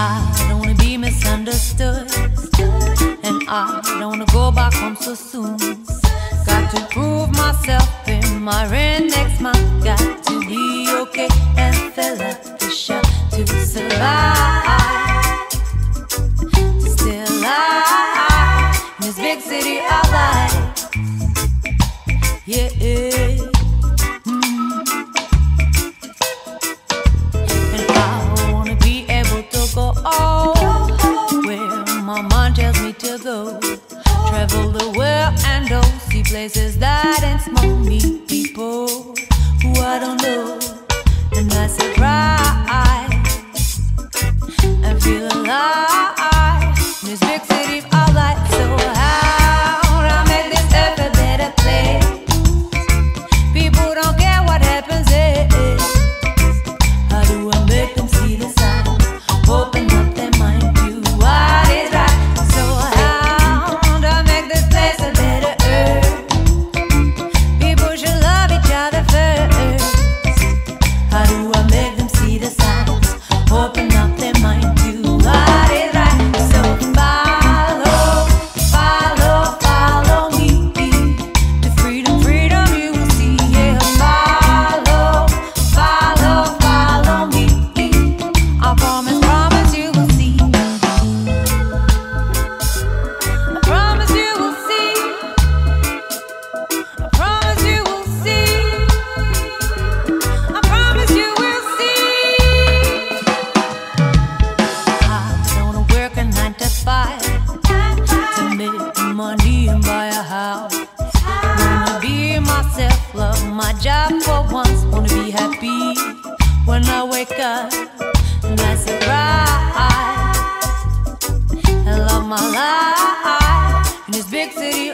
I don't wanna be misunderstood. And I don't wanna go back home so soon. Got to prove myself in my rent next month. Got to be okay and fill up the shell to survive. Still I miss big city. go. Travel the world and oh, see places that ain't small. Meet people who I don't know, and I surprise. my job for once. Wanna be happy when I wake up and I say. I love my life in this big city.